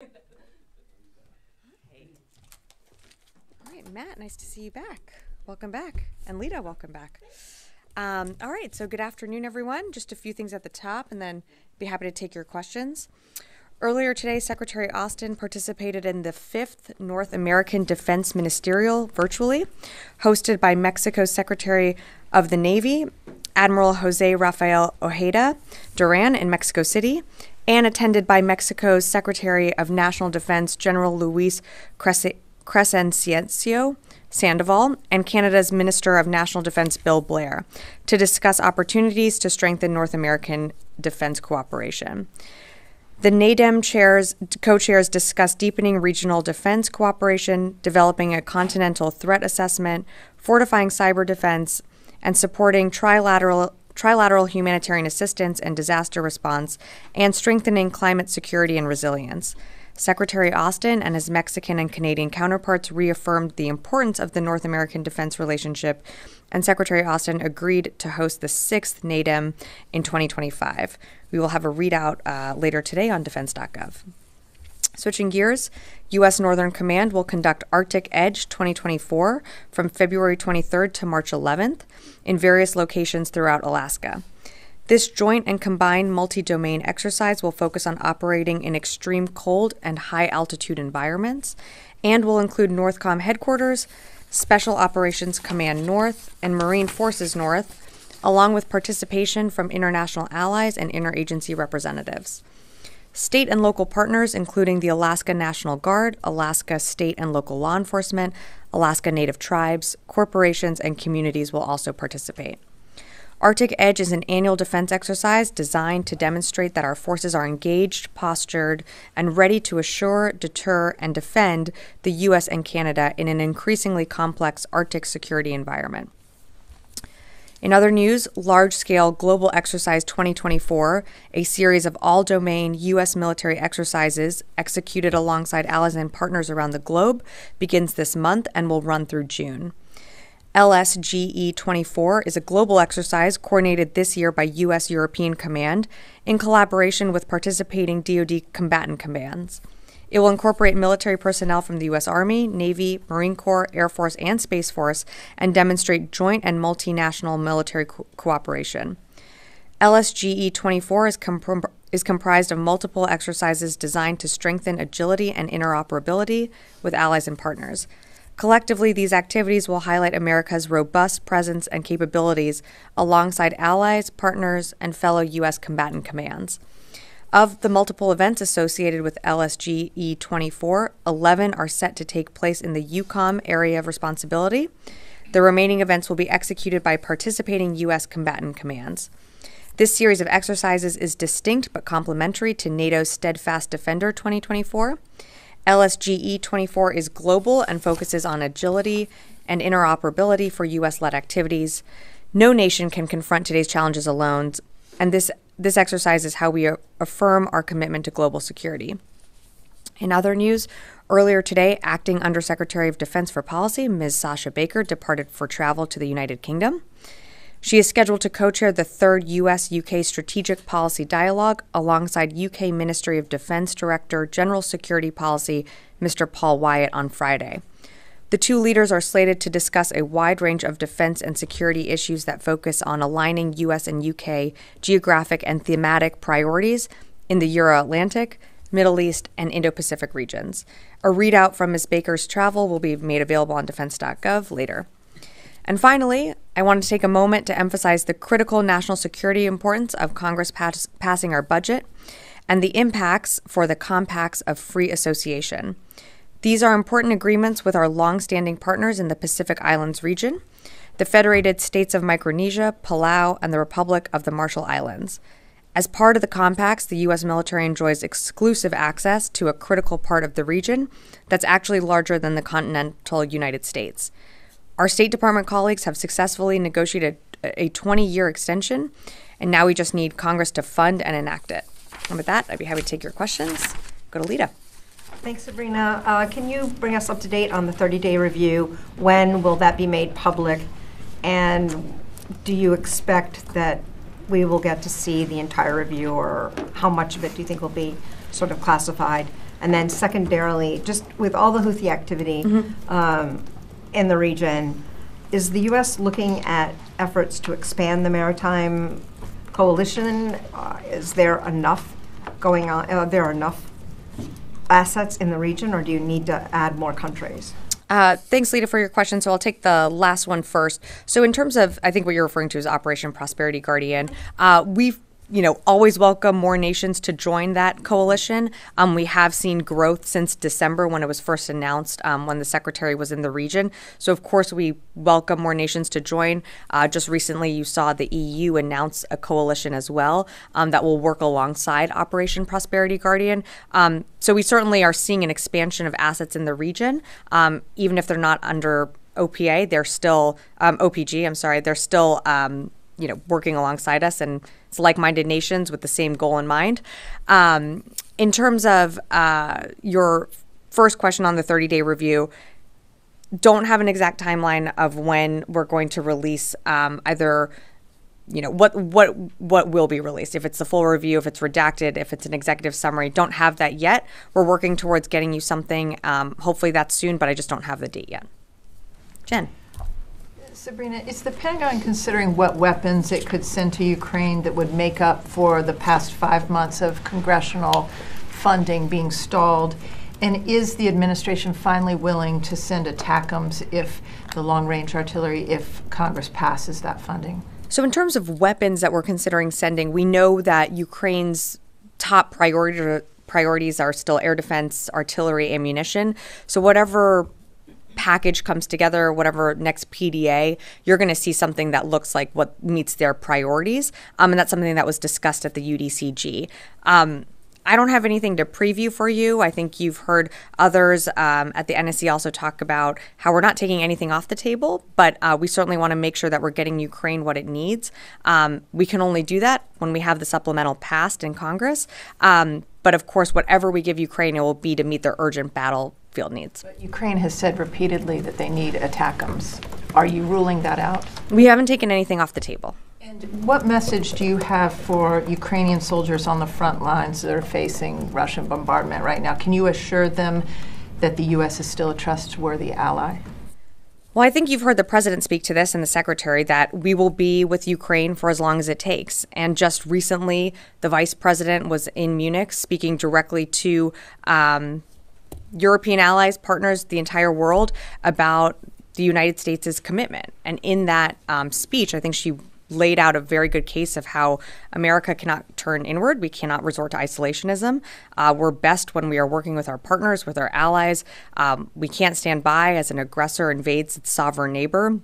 All right, Matt, nice to see you back. Welcome back. And Lita, welcome back. Um, all right, so good afternoon, everyone. Just a few things at the top, and then be happy to take your questions. Earlier today, Secretary Austin participated in the fifth North American Defense Ministerial virtually, hosted by Mexico's Secretary of the Navy, Admiral Jose Rafael Ojeda Duran in Mexico City, and attended by Mexico's Secretary of National Defense, General Luis Cres- Crescencio Sandoval, and Canada's Minister of National Defense, Bill Blair, to discuss opportunities to strengthen North American defense cooperation. The NADM chairs, co-chairs discussed deepening regional defense cooperation, developing a continental threat assessment, fortifying cyber defense, and supporting trilateral trilateral humanitarian assistance and disaster response, and strengthening climate security and resilience. Secretary Austin and his Mexican and Canadian counterparts reaffirmed the importance of the North American defense relationship, and Secretary Austin agreed to host the sixth NADM in 2025. We will have a readout uh, later today on defense.gov. Switching gears, U.S. Northern Command will conduct Arctic Edge 2024 from February 23rd to March 11th in various locations throughout Alaska. This joint and combined multi domain exercise will focus on operating in extreme cold and high altitude environments and will include NORTHCOM headquarters, Special Operations Command North, and Marine Forces North, along with participation from international allies and interagency representatives. State and local partners, including the Alaska National Guard, Alaska state and local law enforcement, Alaska Native tribes, corporations, and communities will also participate. Arctic Edge is an annual defense exercise designed to demonstrate that our forces are engaged, postured, and ready to assure, deter, and defend the U.S. and Canada in an increasingly complex Arctic security environment. In other news, Large Scale Global Exercise 2024, a series of all domain U.S. military exercises executed alongside allies and partners around the globe, begins this month and will run through June. LSGE 24 is a global exercise coordinated this year by U.S. European Command in collaboration with participating DoD combatant commands. It will incorporate military personnel from the U.S. Army, Navy, Marine Corps, Air Force, and Space Force and demonstrate joint and multinational military co- cooperation. LSGE 24 is, is comprised of multiple exercises designed to strengthen agility and interoperability with allies and partners. Collectively, these activities will highlight America's robust presence and capabilities alongside allies, partners, and fellow U.S. combatant commands. Of the multiple events associated with LSGE 24, 11 are set to take place in the EUCOM area of responsibility. The remaining events will be executed by participating U.S. combatant commands. This series of exercises is distinct but complementary to NATO's Steadfast Defender 2024. LSGE 24 is global and focuses on agility and interoperability for U.S. led activities. No nation can confront today's challenges alone, and this, this exercise is how we affirm our commitment to global security. In other news, earlier today, Acting Undersecretary of Defense for Policy, Ms. Sasha Baker, departed for travel to the United Kingdom. She is scheduled to co chair the third US UK Strategic Policy Dialogue alongside UK Ministry of Defence Director General Security Policy, Mr. Paul Wyatt, on Friday. The two leaders are slated to discuss a wide range of defense and security issues that focus on aligning US and UK geographic and thematic priorities in the Euro Atlantic, Middle East, and Indo Pacific regions. A readout from Ms. Baker's travel will be made available on defense.gov later. And finally, I want to take a moment to emphasize the critical national security importance of Congress pass- passing our budget and the impacts for the compacts of free association. These are important agreements with our long-standing partners in the Pacific Islands region, the Federated States of Micronesia, Palau, and the Republic of the Marshall Islands. As part of the compacts, the U.S. military enjoys exclusive access to a critical part of the region that's actually larger than the continental United States. Our State Department colleagues have successfully negotiated a 20 year extension, and now we just need Congress to fund and enact it. And with that, I'd be happy to take your questions. Go to Lita. Thanks, Sabrina. Uh, Can you bring us up to date on the 30-day review? When will that be made public? And do you expect that we will get to see the entire review, or how much of it do you think will be sort of classified? And then secondarily, just with all the Houthi activity um, in the region, is the U.S. looking at efforts to expand the maritime coalition? Uh, Is there enough going on, are there enough assets in the region, or do you need to add more countries? Uh, thanks, Lita, for your question. So I'll take the last one first. So in terms of, I think what you're referring to is Operation Prosperity Guardian. Uh, we've you know, always welcome more nations to join that coalition. Um, we have seen growth since December when it was first announced, um, when the secretary was in the region. So, of course, we welcome more nations to join. Uh, just recently, you saw the EU announce a coalition as well um, that will work alongside Operation Prosperity Guardian. Um, so, we certainly are seeing an expansion of assets in the region, um, even if they're not under OPA, they're still um, OPG. I'm sorry, they're still you know working alongside us and it's like-minded nations with the same goal in mind. Um, in terms of uh, your first question on the 30-day review, don't have an exact timeline of when we're going to release um, either you know what what what will be released. If it's the full review if it's redacted if it's an executive summary don't have that yet. We're working towards getting you something um, hopefully that's soon but i just don't have the date yet. Jen Sabrina, is the Pentagon considering what weapons it could send to Ukraine that would make up for the past five months of congressional funding being stalled? And is the administration finally willing to send ATACMS if the long-range artillery, if Congress passes that funding? So, in terms of weapons that we're considering sending, we know that Ukraine's top priority priorities are still air defense, artillery, ammunition. So, whatever package comes together, whatever next PDA, you're going to see something that looks like what meets their priorities. Um, and that's something that was discussed at the UDCG. Um, I don't have anything to preview for you. I think you've heard others um, at the NSC also talk about how we're not taking anything off the table, but uh, we certainly want to make sure that we're getting Ukraine what it needs. Um, we can only do that when we have the supplemental passed in Congress. Um, but of course, whatever we give Ukraine, it will be to meet their urgent battlefield needs. But Ukraine has said repeatedly that they need ATACMS. Are you ruling that out? We haven't taken anything off the table. And what message do you have for Ukrainian soldiers on the front lines that are facing Russian bombardment right now? Can you assure them that the U.S. is still a trustworthy ally? Well, I think you've heard the president speak to this and the secretary that we will be with Ukraine for as long as it takes. And just recently, the vice president was in Munich speaking directly to um, European allies, partners, the entire world about the United States' commitment. And in that um, speech, I think she laid out a very good case of how America cannot turn inward. We cannot resort to isolationism. Uh, we're best when we are working with our partners, with our allies. Um, we can't stand by as an aggressor invades its sovereign neighbor.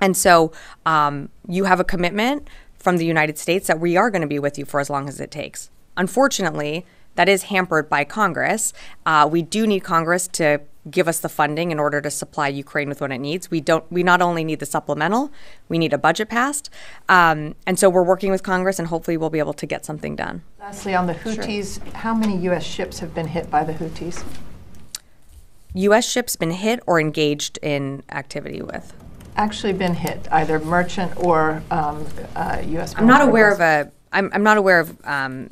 And so um, you have a commitment from the United States that we are going to be with you for as long as it takes. Unfortunately, that is hampered by Congress. Uh, we do need Congress to give us the funding in order to supply Ukraine with what it needs. We don't. We not only need the supplemental, we need a budget passed, um, and so we're working with Congress, and hopefully we'll be able to get something done. Lastly, on the Houthis, sure. how many U.S. ships have been hit by the Houthis? U.S. ships been hit or engaged in activity with? Actually, been hit, either merchant or um, uh, U.S. I'm not aware of a. I'm, I'm not aware of um,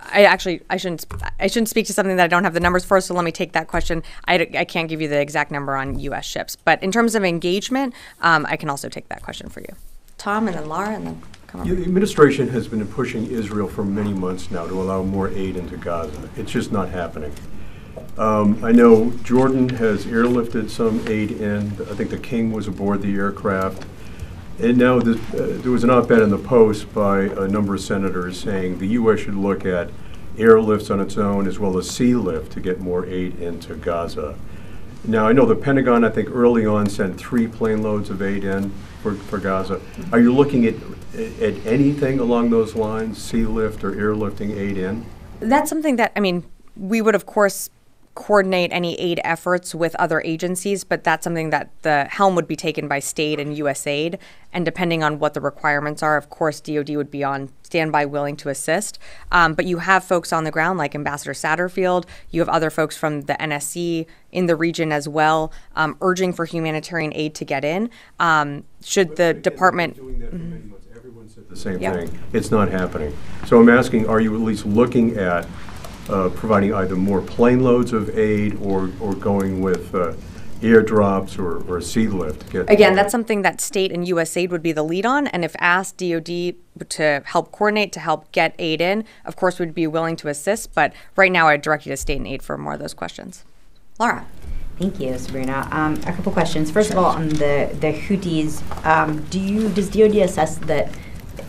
I actually I shouldn't I shouldn't speak to something that I don't have the numbers for. So let me take that question. I, I can't give you the exact number on U.S. ships, but in terms of engagement, um, I can also take that question for you. Tom and then Laura and then come on. The administration has been pushing Israel for many months now to allow more aid into Gaza. It's just not happening. Um, I know Jordan has airlifted some aid in. I think the King was aboard the aircraft. And now this, uh, there was an op-ed in the Post by a number of senators saying the U.S. should look at airlifts on its own as well as sea lift to get more aid into Gaza. Now, I know the Pentagon, I think early on, sent three plane loads of aid in for, for Gaza. Are you looking at, at anything along those lines, sea lift or airlifting aid in? That's something that, I mean, we would, of course, coordinate any aid efforts with other agencies, but that's something that the helm would be taken by state and USAID. And depending on what the requirements are, of course, DoD would be on standby willing to assist. Um, but you have folks on the ground like Ambassador Satterfield. You have other folks from the NSC in the region as well, um, urging for humanitarian aid to get in. Um, should the department. Mm-hmm. Everyone said the same yep. thing. It's not happening. So I'm asking, are you at least looking at uh, providing either more plane loads of aid or, or going with uh, airdrops or, or sea lift. to get- Again, that's something that state and USAID would be the lead on, and if asked DoD to help coordinate, to help get aid in, of course, we'd be willing to assist, but right now I'd direct you to state and aid for more of those questions. Laura? Thank you, Sabrina. Um, a couple questions. First of all, on the the Houthis, um, do you does DoD assess that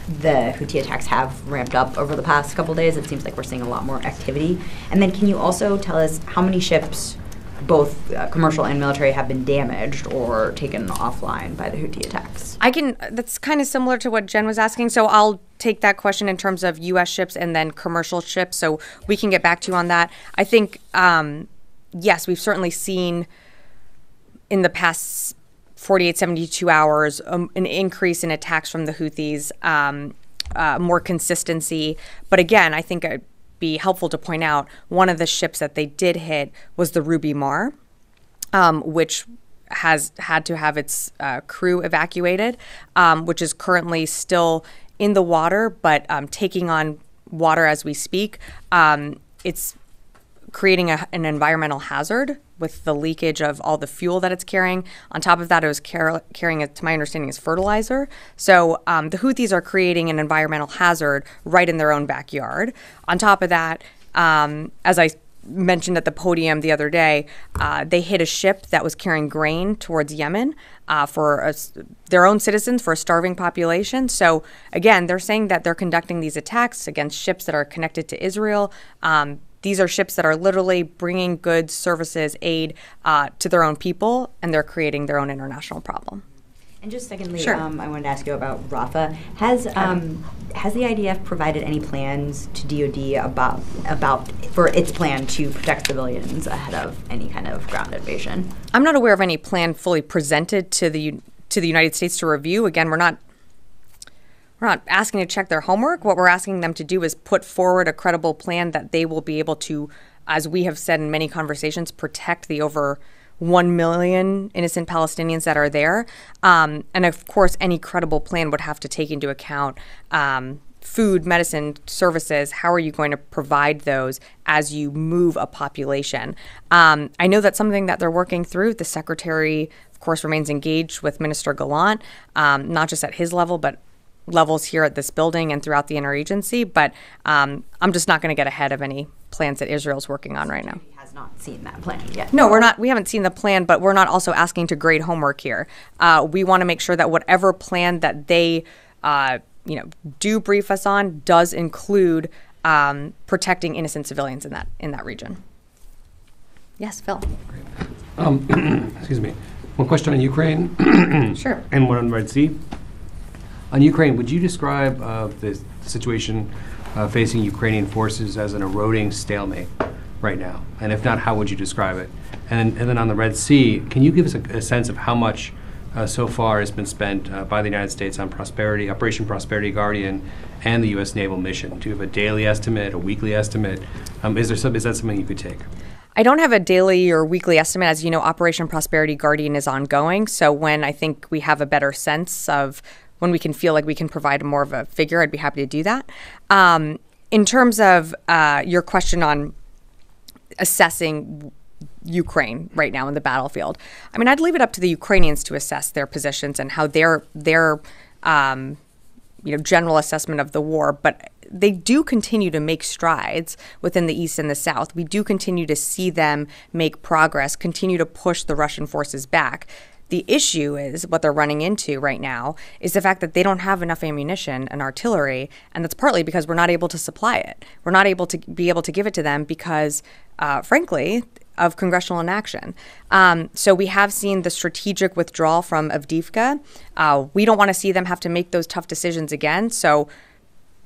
the Houthi attacks have ramped up over the past couple days? It seems like we're seeing a lot more activity. And then, can you also tell us how many ships, both uh, commercial and military, have been damaged or taken offline by the Houthi attacks? I can, that's kind of similar to what Jen was asking, so I'll take that question in terms of US ships and then commercial ships, so we can get back to you on that. I think, um, yes, we've certainly seen in the past 48, 72 hours um, an increase in attacks from the Houthis, um, uh, more consistency. But again, I think it'd be helpful to point out one of the ships that they did hit was the Rubymar um, which has had to have its uh, crew evacuated, um, which is currently still in the water, but um, taking on water as we speak. Um, it's creating a, an environmental hazard with the leakage of all the fuel that it's carrying. On top of that, it was car- carrying, to my understanding, is fertilizer. So um, the Houthis are creating an environmental hazard right in their own backyard. On top of that, um, as I mentioned at the podium the other day, uh, they hit a ship that was carrying grain towards Yemen uh, for a their own citizens, for a starving population. So again, they're saying that they're conducting these attacks against ships that are connected to Israel. Um, these are ships that are literally bringing goods, services, aid uh, to their own people, and they're creating their own international problem. And just secondly, Sure. um, I wanted to ask you about Rafah. Has um, has the IDF provided any plans to DoD about about for its plan to protect civilians ahead of any kind of ground invasion? I'm not aware of any plan fully presented to the to the United States to review. Again, we're not we're not asking to check their homework. What we're asking them to do is put forward a credible plan that they will be able to, as we have said in many conversations, protect the over one million innocent Palestinians that are there. Um, and of course, any credible plan would have to take into account. Um, food, medicine, services, how are you going to provide those as you move a population? Um, I know that's something that they're working through. The secretary, of course, remains engaged with Minister Gallant, um, not just at his level, but levels here at this building and throughout the interagency. But um, I'm just not going to get ahead of any plans that Israel's working on right now. He has not seen that plan yet. No, we're not. We haven't seen the plan, but we're not also asking to grade homework here. Uh, we want to make sure that whatever plan that they, uh, you know, do brief us on does include um, protecting innocent civilians in that in that region. Yes, Phil. excuse me. One question on Ukraine Sure. and one on Red Sea. On Ukraine, would you describe uh, the situation uh, facing Ukrainian forces as an eroding stalemate right now? And if not, how would you describe it? And, and then on the Red Sea, can you give us a, a sense of how much uh, so far has been spent uh, by the United States on Prosperity, Operation Prosperity Guardian, and the U.S. naval mission? Do you have a daily estimate, a weekly estimate? Um, is there some, is that something you could take? I don't have a daily or weekly estimate. As you know, Operation Prosperity Guardian is ongoing. So when I think we have a better sense of when we can feel like we can provide more of a figure, I'd be happy to do that. Um, in terms of uh, your question on assessing Ukraine right now in the battlefield, I mean, I'd leave it up to the Ukrainians to assess their positions and how their their um, you know general assessment of the war but they do continue to make strides within the east and the south we do continue to see them make progress continue to push the russian forces back the issue is what they're running into right now is the fact that they don't have enough ammunition and artillery and that's partly because we're not able to supply it we're not able to be able to give it to them because uh, frankly of congressional inaction. Um, so we have seen the strategic withdrawal from Avdiivka. Uh, we don't want to see them have to make those tough decisions again. So,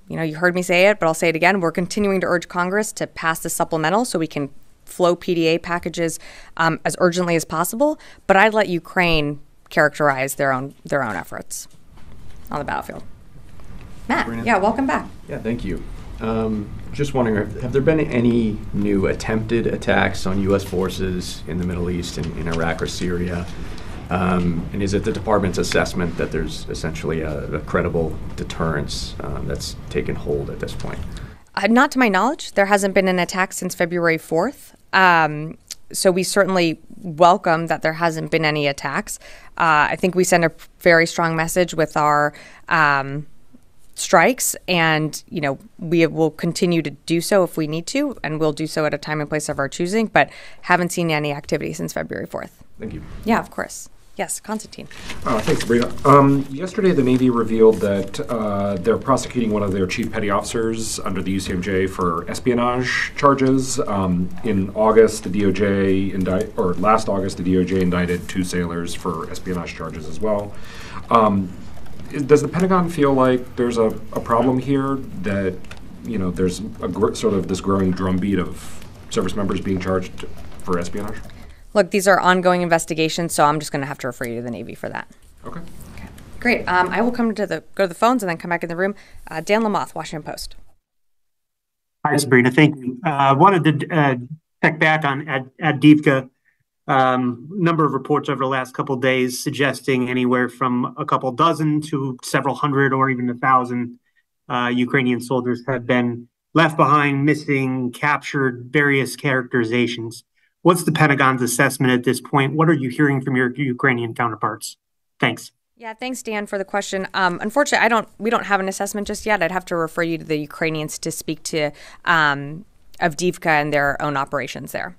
you know, you heard me say it, but I'll say it again. We're continuing to urge Congress to pass the supplemental so we can flow PDA packages um, as urgently as possible. But I'd let Ukraine characterize their own their own efforts on the battlefield. Matt, yeah, welcome back. Yeah, thank you. Um, just wondering, have- have there been any new attempted attacks on U.S. forces in the Middle East, in, in Iraq or Syria? Um, and is it the department's assessment that there's essentially a, a credible deterrence um, that's taken hold at this point? Uh, not to my knowledge, there hasn't been an attack since February 4th. Um, so we certainly welcome that there hasn't been any attacks. Uh, I think we send a very strong message with our um, strikes, and you know we will continue to do so if we need to, and we'll do so at a time and place of our choosing. But haven't seen any activity since February 4th. Thank you. Yeah, of course. Yes, Constantine. Uh, Thanks, Sabrina. Um, Yesterday, the Navy revealed that uh, they're prosecuting one of their chief petty officers under the UCMJ for espionage charges. Um, In August, the DOJ or last August, the DOJ indicted two sailors for espionage charges as well. Um, Does the Pentagon feel like there's a, a problem here that, you know, there's a gr- sort of this growing drumbeat of service members being charged for espionage? Look, these are ongoing investigations, so I'm just going to have to refer you to the Navy for that. Okay. Great. Um, I will come to the go to the phones and then come back in the room. Uh, Dan Lamothe, Washington Post. Hi, Sabrina. Thank you. Uh, wanted to uh, check back on Ad- Adivka. Um, number of reports over the last couple of days suggesting anywhere from a couple dozen to several hundred or even a thousand uh, Ukrainian soldiers have been left behind, missing, captured, various characterizations. What's the Pentagon's assessment at this point? What are you hearing from your Ukrainian counterparts? Thanks. Yeah, thanks, Dan, for the question. Um, unfortunately, I don't. We don't have an assessment just yet. I'd have to refer you to the Ukrainians to speak to um, Avdiivka and their own operations there.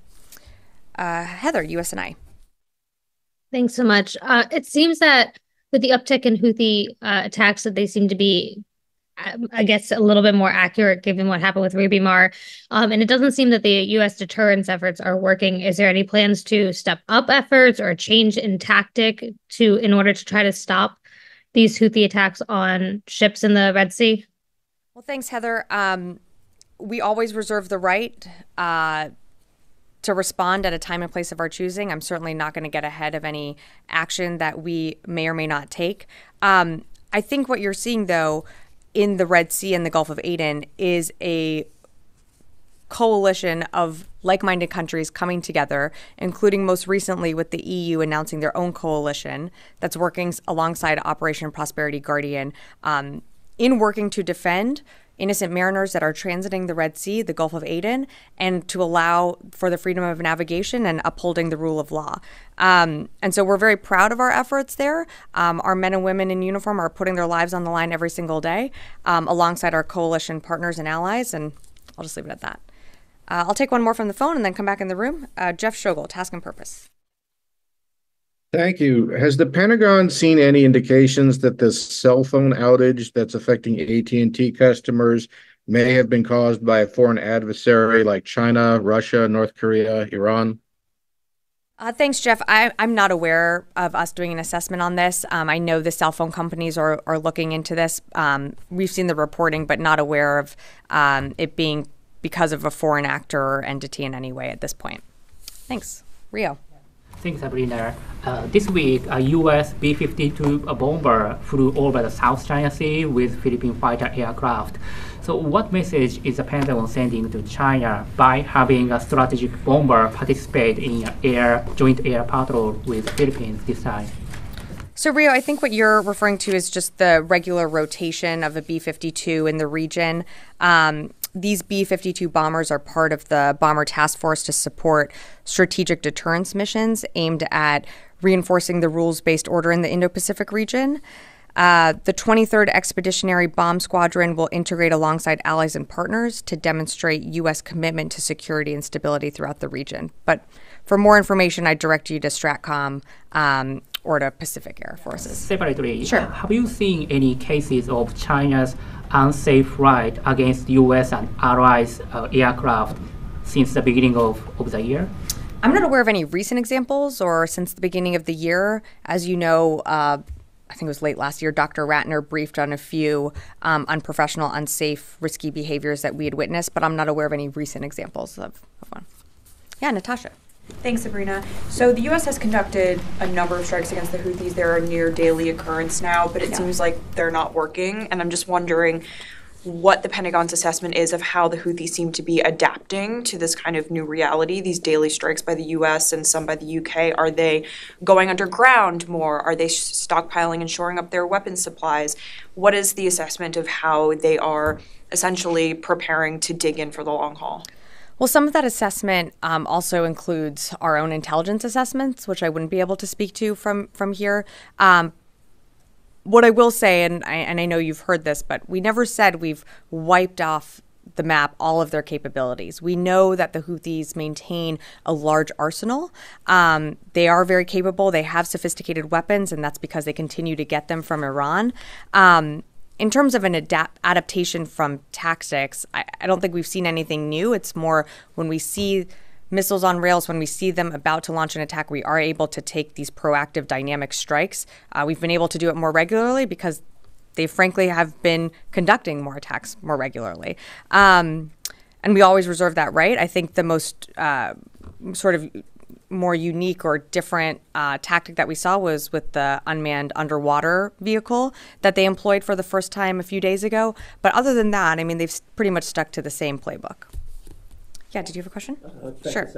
Uh, Heather, USNI. Thanks so much. Uh, it seems that with the uptick in Houthi uh, attacks, that they seem to be, I guess, a little bit more accurate given what happened with Rubymar. Um, and it doesn't seem that the U.S. deterrence efforts are working. Is there any plans to step up efforts or change in tactic to in order to try to stop these Houthi attacks on ships in the Red Sea? Well, thanks, Heather. Um, we always reserve the right uh, to respond at a time and place of our choosing. I'm certainly not going to get ahead of any action that we may or may not take. Um, I think what you're seeing, though, in the Red Sea and the Gulf of Aden is a coalition of like minded countries coming together, including most recently with the EU announcing their own coalition that's working alongside Operation Prosperity Guardian um, in working to defend innocent mariners that are transiting the Red Sea, the Gulf of Aden, and to allow for the freedom of navigation and upholding the rule of law. Um, and so we're very proud of our efforts there. Um, our men and women in uniform are putting their lives on the line every single day um, alongside our coalition partners and allies. And I'll just leave it at that. Uh, I'll take one more from the phone and then come back in the room. Uh, Jeff Schogol, Task and Purpose. Thank you. Has the Pentagon seen any indications that this cell phone outage that's affecting AT&T customers may have been caused by a foreign adversary like China, Russia, North Korea, Iran? Uh, thanks, Jeff. I, I'm not aware of us doing an assessment on this. Um, I know the cell phone companies are, are looking into this. Um, we've seen the reporting, but not aware of um, it being because of a foreign actor or entity in any way at this point. Thanks. Rio. Thanks, Sabrina. Uh, this week, a U.S. B-52 bomber flew over the South China Sea with Philippine fighter aircraft. So, what message is the Pentagon sending to China by having a strategic bomber participate in air joint air patrol with Philippines this time? So, Rio, I think what you're referring to is just the regular rotation of a B 52 in the region. Um, these B 52 bombers are part of the Bomber Task Force to support strategic deterrence missions aimed at reinforcing the rules based order in the Indo Pacific region. Uh, the 23rd Expeditionary Bomb Squadron will integrate alongside allies and partners to demonstrate U.S. commitment to security and stability throughout the region. But for more information, I direct you to STRATCOM um, or to Pacific Air Forces. Separately, Sure. have you seen any cases of China's unsafe flight against U.S. and allies uh, aircraft since the beginning of, of the year? I'm not aware of any recent examples or since the beginning of the year. As you know, uh, I think it was late last year, Dr. Ratner briefed on a few um, unprofessional, unsafe, risky behaviors that we had witnessed, but I'm not aware of any recent examples of, of one. Yeah, Natasha. Thanks, Sabrina. So the U.S. has conducted a number of strikes against the Houthis. They're a near daily occurrence now, but it Yeah. seems like they're not working. And I'm just wondering, what the Pentagon's assessment is of how the Houthis seem to be adapting to this kind of new reality, these daily strikes by the US and some by the UK. Are they going underground more? Are they stockpiling and shoring up their weapons supplies? What is the assessment of how they are essentially preparing to dig in for the long haul? Well, some of that assessment um, also includes our own intelligence assessments, which I wouldn't be able to speak to from from here. Um, what I will say, and I, and I know you've heard this, but we never said we've wiped off the map all of their capabilities. We know that the Houthis maintain a large arsenal. Um, they are very capable. They have sophisticated weapons, and that's because they continue to get them from Iran. Um, in terms of an adapt- adaptation from tactics, I, I don't think we've seen anything new. It's more when we see missiles on rails, when we see them about to launch an attack, we are able to take these proactive dynamic strikes. Uh, we've been able to do it more regularly because they frankly have been conducting more attacks more regularly. Um, and we always reserve that right. I think the most uh, sort of more unique or different uh, tactic that we saw was with the unmanned underwater vehicle that they employed for the first time a few days ago. But other than that, I mean, they've pretty much stuck to the same playbook. Yeah, did you have a question? Uh, sure.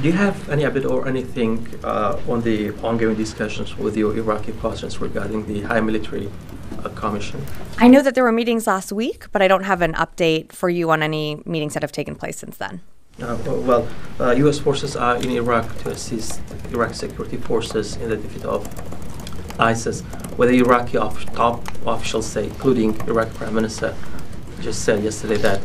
Do you have any update or anything uh, on the ongoing discussions with your Iraqi partners regarding the high military uh, commission? I know that there were meetings last week, but I don't have an update for you on any meetings that have taken place since then. Uh, well, U.S. Uh, forces are in Iraq to assist Iraqi security forces in the defeat of ISIS. Whether Iraqi top officials say, including Iraqi Prime Minister, just said yesterday that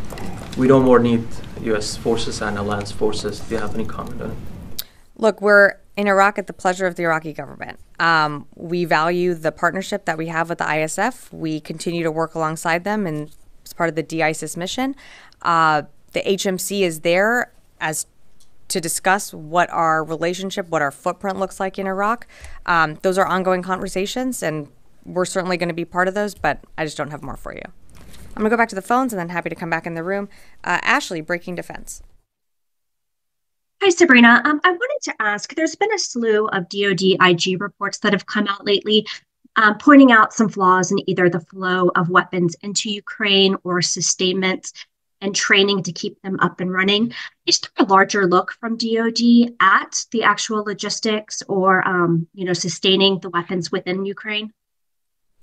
we don't more need U.S. forces and alliance forces. Do you have any comment on it? Look, we're in Iraq at the pleasure of the Iraqi government. Um, we value the partnership that we have with the ISF. We continue to work alongside them and as part of the de-ISIS mission. Uh, the HMC is there as to discuss what our relationship, what our footprint looks like in Iraq. Um, those are ongoing conversations, and we're certainly going to be part of those, but I just don't have more for you. I'm going to go back to the phones and then happy to come back in the room. Uh, Ashley, Breaking Defense. Hi, Sabrina. Um, I wanted to ask there's been a slew of DoD IG reports that have come out lately um, pointing out some flaws in either the flow of weapons into Ukraine or sustainment and training to keep them up and running. Is there a larger look from DoD at the actual logistics or, um, you know, sustaining the weapons within Ukraine?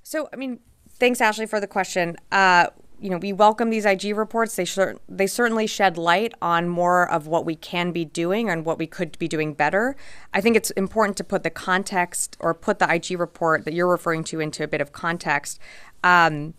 So, I mean, thanks, Ashley, for the question. Uh, you know, we welcome these IG reports. They cer- they certainly shed light on more of what we can be doing and what we could be doing better. I think it's important to put the context or put the IG report that you're referring to into a bit of context. Um,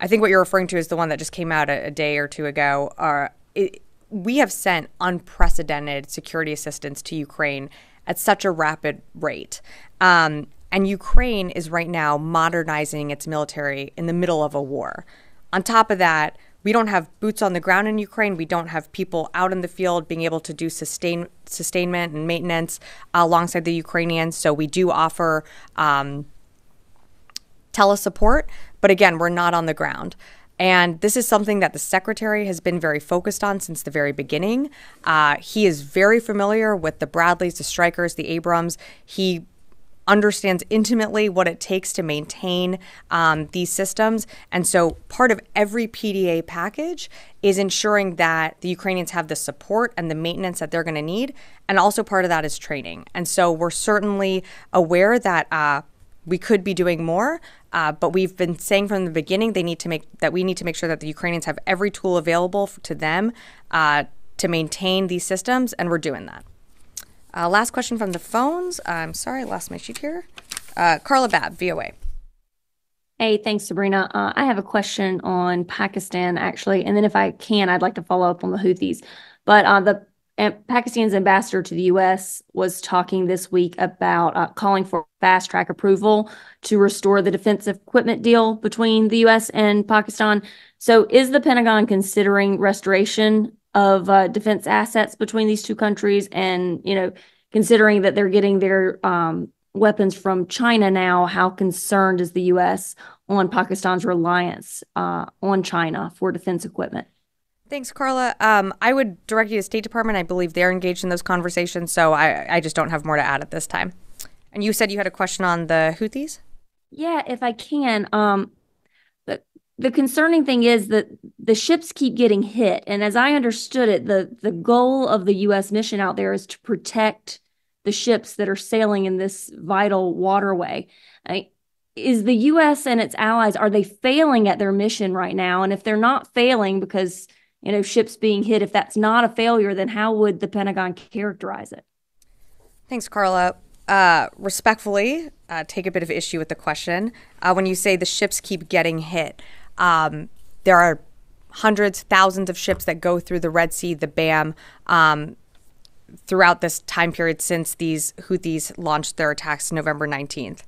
I think what you're referring to is the one that just came out a, a day or two ago. Uh, it, we have sent unprecedented security assistance to Ukraine at such a rapid rate. Um, and Ukraine is right now modernizing its military in the middle of a war. On top of that, we don't have boots on the ground in Ukraine. We don't have people out in the field being able to do sustain sustainment and maintenance uh, alongside the Ukrainians. So we do offer um, telesupport, but again, we're not on the ground. And this is something that the secretary has been very focused on since the very beginning. Uh, he is very familiar with the Bradleys, the Strykers, the Abrams. He understands intimately what it takes to maintain um, these systems. And so part of every PDA package is ensuring that the Ukrainians have the support and the maintenance that they're going to need. And also part of that is training. And so we're certainly aware that uh, we could be doing more. Uh, but we've been saying from the beginning they need to make that we need to make sure that the Ukrainians have every tool available to them uh, to maintain these systems, and we're doing that. Uh, last question from the phones. I'm sorry, I lost my sheet here. Uh, Carla Babb, VOA. Hey, thanks, Sabrina. Uh, I have a question on Pakistan, actually, and then if I can, I'd like to follow up on the Houthis. But uh, the Pakistan's ambassador to the U.S. was talking this week about uh, calling for fast track approval to restore the defensive equipment deal between the U.S. and Pakistan. So, is the Pentagon considering restoration of uh, defense assets between these two countries? And, you know, considering that they're getting their um, weapons from China now, how concerned is the U.S. on Pakistan's reliance uh, on China for defense equipment? Thanks, Carla. Um, I would direct you to State Department. I believe they're engaged in those conversations, so I, I just don't have more to add at this time. And you said you had a question on the Houthis? Yeah, if I can. Um, the the concerning thing is that the ships keep getting hit. And as I understood it, the, the goal of the U.S. mission out there is to protect the ships that are sailing in this vital waterway. I, is the U.S. and its allies, are they failing at their mission right now? And if they're not failing because, you know, ships being hit, if that's not a failure, then how would the Pentagon characterize it? Thanks, Carla. Uh, respectfully, uh, take a bit of issue with the question. Uh, when you say the ships keep getting hit, um, there are hundreds, thousands of ships that go through the Red Sea, the BAM, um, throughout this time period since these Houthis launched their attacks November 19th.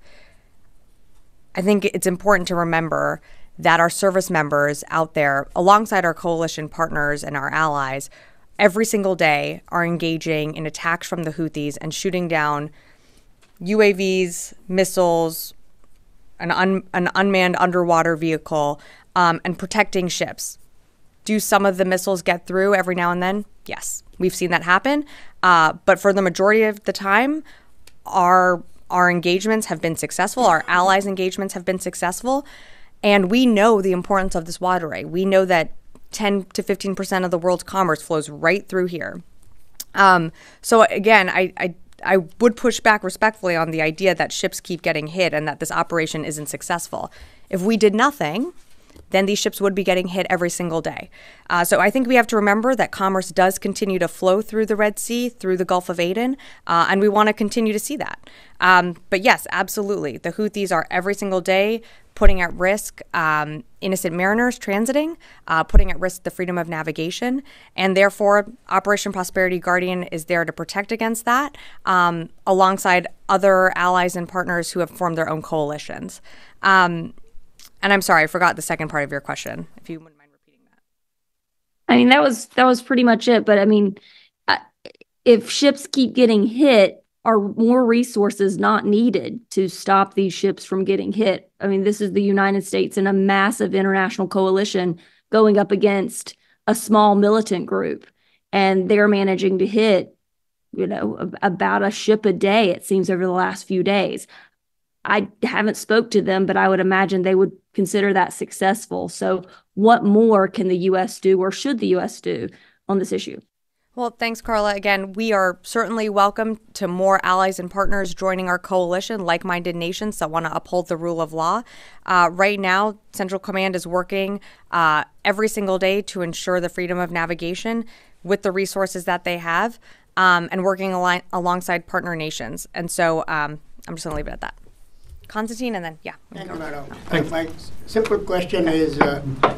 I think it's important to remember that our service members out there, alongside our coalition partners and our allies, every single day are engaging in attacks from the Houthis and shooting down UAVs, missiles, an, un- an unmanned underwater vehicle, um, and protecting ships. Do some of the missiles get through every now and then? Yes, we've seen that happen. Uh, but for the majority of the time, our our engagements have been successful. Our allies' engagements have been successful, and we know the importance of this waterway. We know that 10 to 15 percent of the world's commerce flows right through here. Um, so again, I, I I would push back respectfully on the idea that ships keep getting hit and that this operation isn't successful. If we did nothing, then these ships would be getting hit every single day. Uh, so I think we have to remember that commerce does continue to flow through the Red Sea, through the Gulf of Aden, uh, and we want to continue to see that. Um, but yes, absolutely. The Houthis are every single day putting at risk um, innocent mariners transiting, uh, putting at risk the freedom of navigation, and therefore Operation Prosperity Guardian is there to protect against that, um, alongside other allies and partners who have formed their own coalitions. Um, and I'm sorry, I forgot the second part of your question. If you wouldn't mind repeating that. I mean, that was that was pretty much it. But I mean, if ships keep getting hit, are more resources not needed to stop these ships from getting hit? I mean, this is the United States and a massive international coalition going up against a small militant group, and they're managing to hit, you know, about a ship a day. It seems over the last few days. I haven't spoke to them, but I would imagine they would consider that successful. So what more can the US do or should the US do on this issue? Well, thanks, Carla. Again, we are certainly welcome to more allies and partners joining our coalition, like minded nations that want to uphold the rule of law. Uh, right now, Central Command is working uh, every single day to ensure the freedom of navigation with the resources that they have um, and working al- alongside partner nations. And so um, I'm just going to leave it at that. Constantine, and then yeah. Thank you, madam. Uh, my simple question is. Uh, uh,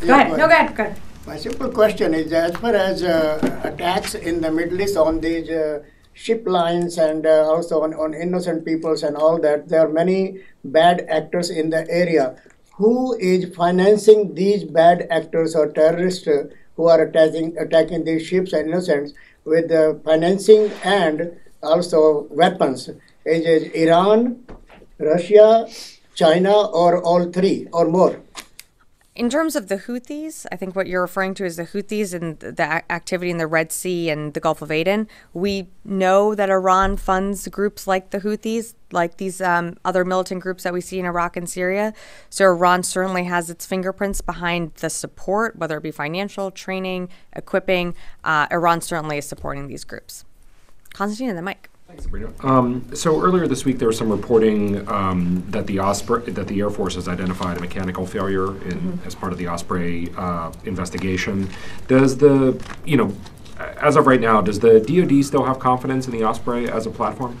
go ahead. No, go ahead. Go ahead. My simple question is, as far as uh, attacks in the Middle East on these uh, ship lines and uh, also on, on innocent peoples and all that, there are many bad actors in the area. Who is financing these bad actors or terrorists who are attacking attacking these ships and innocents with financing and also weapons? Is it Iran, Russia, China, or all three or more? In terms of the Houthis, I think what you're referring to is the Houthis and the activity in the Red Sea and the Gulf of Aden. We know that Iran funds groups like the Houthis, like these um, other militant groups that we see in Iraq and Syria. So Iran certainly has its fingerprints behind the support, whether it be financial, training, equipping. Uh, Iran certainly is supporting these groups. Constantine and then Mike. Um, so earlier this week, there was some reporting um, that the Osprey, that the Air Force has identified a mechanical failure in, mm-hmm. as part of the Osprey uh, investigation. Does the, you know, as of right now, does the DoD still have confidence in the Osprey as a platform?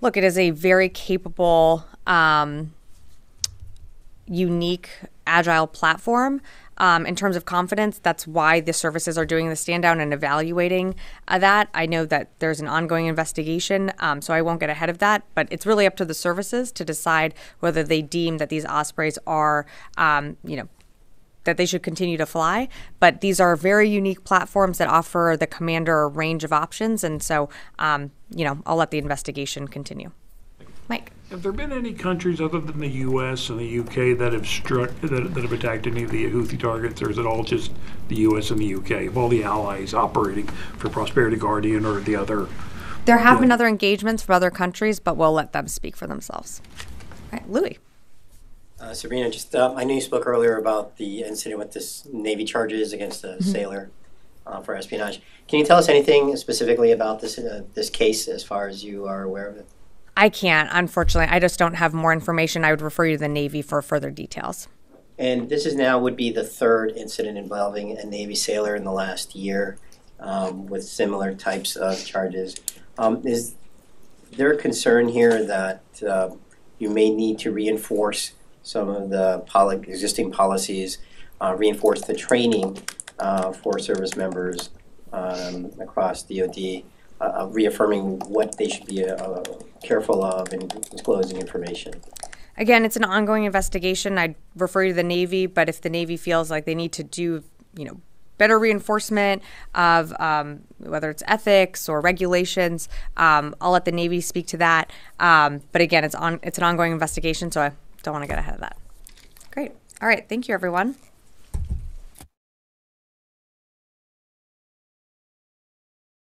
Look, it is a very capable, um, unique, agile platform. Um, in terms of confidence, that's why the services are doing the stand down and evaluating uh, that. I know that there's an ongoing investigation, um, so I won't get ahead of that, but it's really up to the services to decide whether they deem that these ospreys are, um, you know, that they should continue to fly. But these are very unique platforms that offer the commander a range of options. And so, um, you know, I'll let the investigation continue. Mike. Have there been any countries other than the U.S. and the U.K. that have struck that, that have attacked any of the Houthi targets, or is it all just the U.S. and the U.K. of all the allies operating for Prosperity Guardian or the other? There have been other engagements from other countries, but we'll let them speak for themselves. All right, Louis. Uh, Sabrina, just um, I know you spoke earlier about the incident with this Navy charges against a Mhm. sailor uh, for espionage. Can you tell us anything specifically about this uh, this case, as far as you are aware of it? I can't, unfortunately. I just don't have more information. I would refer you to the Navy for further details. And this is now would be the third incident involving a Navy sailor in the last year um, with similar types of charges. Um, is there a concern here that uh, you may need to reinforce some of the existing policies, uh, reinforce the training uh, for service members um, across DoD, uh, reaffirming what they should be uh, careful of in disclosing information? Again, it's an ongoing investigation. I'd refer you to the Navy, but if the Navy feels like they need to do, you know, better reinforcement of um, whether it's ethics or regulations, um, I'll let the Navy speak to that. Um, but again, it's on it's an ongoing investigation, so I don't want to get ahead of that. Great. All right. Thank you, everyone.